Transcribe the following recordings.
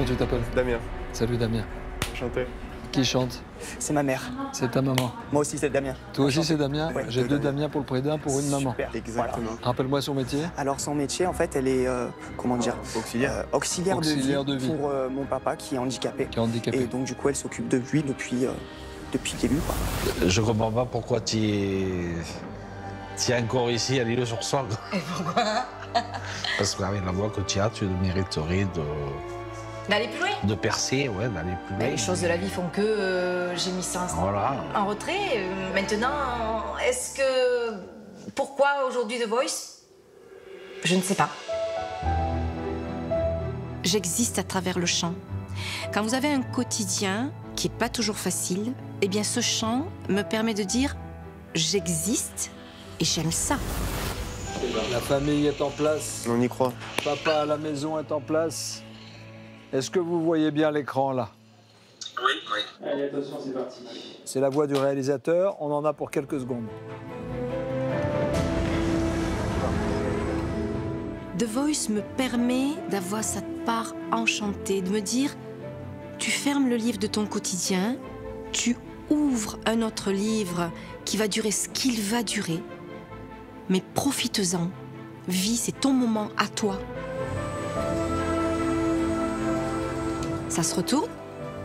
Comment tu t'appelles Damien, Salut Damien. chanter. Qui chante C'est ma mère. C'est ta maman. Moi aussi, c'est Damien. Toi aussi c'est Damien Ouais, J'ai deux Damien. Damien pour le prix d'un pour une maman. Super. Exactement. Rappelle-moi son métier. Alors, son métier, en fait, elle est, euh, comment dire Auxiliaire. Euh, auxiliaire, Auxiliaire de de vie, pour euh, mon papa qui est handicapé. Qui est handicapé. Et donc, du coup, elle s'occupe de lui depuis, euh, depuis le début. quoi. Je comprends pas pourquoi tu es... tu es encore ici à l'île sur Sorgue. Et pourquoi? Parce qu'avec la voix que tu as, tu mériterais de, D'aller plus loin de percer, ouais, d'aller plus loin. Mais Les choses de la vie font que euh, j'ai mis ça en- Voilà. en retrait. Euh, Maintenant, est-ce que. Pourquoi aujourd'hui The Voice? Je ne sais pas. J'existe à travers le chant. Quand vous avez un quotidien qui n'est pas toujours facile, eh bien ce chant me permet de dire j'existe et j'aime ça. La famille est en place. On y croit. Papa à la maison est en place. Est-ce que vous voyez bien l'écran là? Oui, oui. Allez, attention, c'est parti. C'est la voix du réalisateur. On en a pour quelques secondes. The Voice me permet d'avoir cette part enchantée, de me dire tu fermes le livre de ton quotidien, tu ouvres un autre livre qui va durer ce qu'il va durer, mais profites-en. Vis, c'est ton moment à toi. Ça se retourne,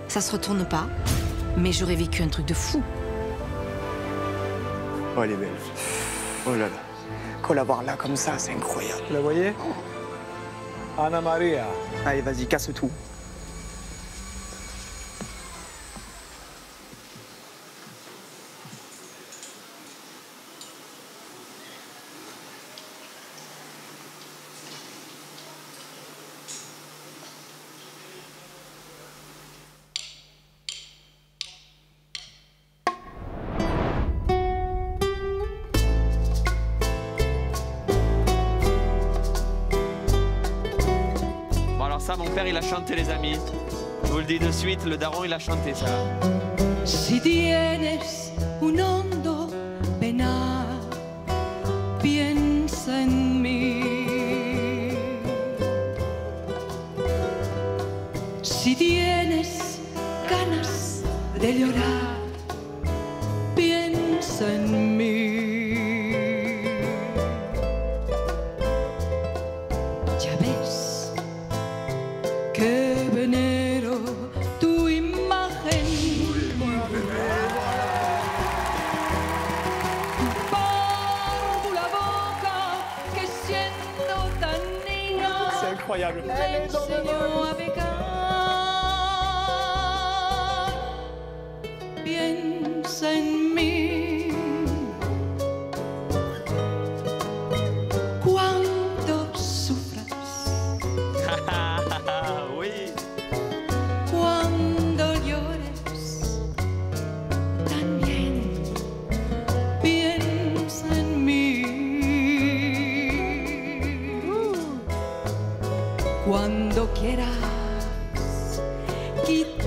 ça se retourne pas, mais j'aurais vécu un truc de fou. Oh, elle est belle. Oh là là. Qu'on la voir là comme ça, c'est incroyable. Vous la voyez Anna Maria. Allez, vas-y, casse tout. Ça, mon père, il a chanté, les amis. Je vous le dis de suite, le daron, il a chanté ça. Si tienes un hondo penar, piensa en mí. Si tienes ganas de llorar, piensa en mí. Que venero tu imagen. Por la boca que siendo tan niña me enseñó a pecar. Cuando quieras quitarme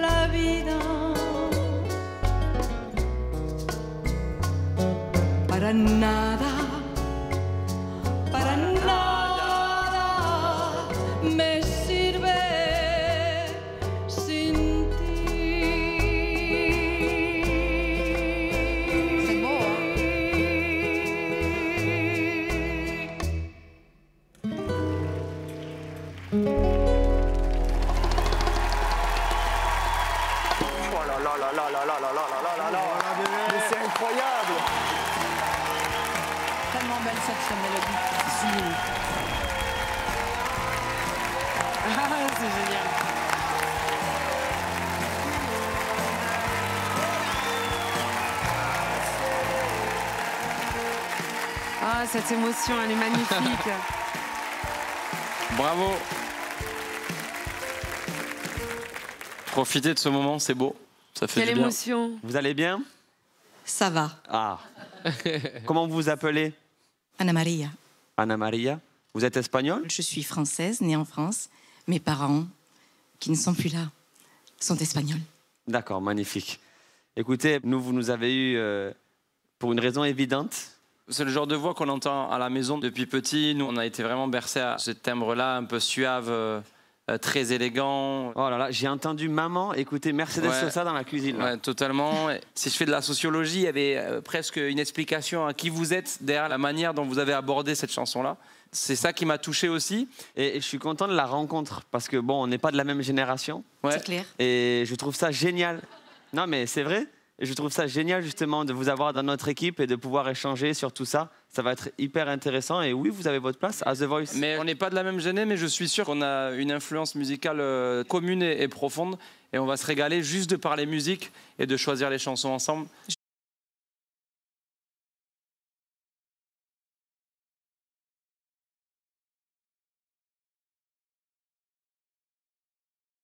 la vida. Para nada, Oh là là là là là là là là là là là Mais c'est incroyable Tellement belle cette mélodie. Ah, c'est génial. Ah, cette émotion, elle est magnifique. Bravo. Profitez de ce moment, c'est beau. Ça fait Quelle du bien. émotion. Vous allez bien? Ça va. Ah. Comment vous vous appelez? Anna Maria. Anna Maria. Vous êtes espagnole? Je suis française, née en France. Mes parents, qui ne sont plus là, sont espagnols. D'accord, magnifique. Écoutez, nous, vous nous avez eu euh, pour une raison évidente. C'est le genre de voix qu'on entend à la maison depuis petit. Nous, on a été vraiment bercés à ce timbre-là, un peu suave, euh, euh, très élégant. Oh là là, j'ai entendu maman écouter Mercedes Ouais. Sosa dans la cuisine. là. Ouais, totalement. Si je fais de la sociologie, il y avait euh, presque une explication à qui vous êtes derrière la manière dont vous avez abordé cette chanson-là. C'est ça qui m'a touché aussi. Et, et je suis content de la rencontre parce que bon, on n'est pas de la même génération. Ouais. C'est clair. Et je trouve ça génial. Non, mais c'est vrai. Et je trouve ça génial justement de vous avoir dans notre équipe et de pouvoir échanger sur tout ça. Ça va être hyper intéressant. Et oui, vous avez votre place à The Voice. Mais on n'est pas de la même gênée, mais je suis sûr qu'on a une influence musicale euh, commune et, et profonde. Et on va se régaler juste de parler musique et de choisir les chansons ensemble.